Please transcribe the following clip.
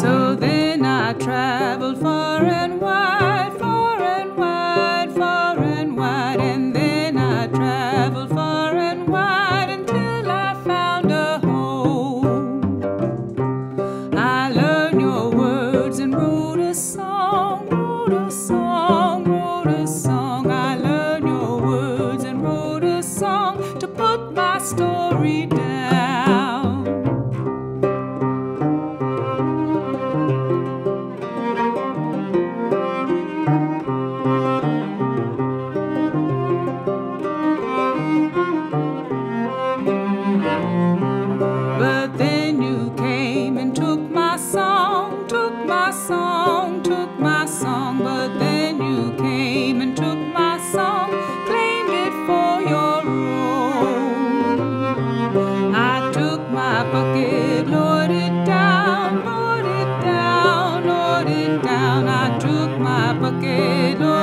So then I traveled far and down, I took my bucket.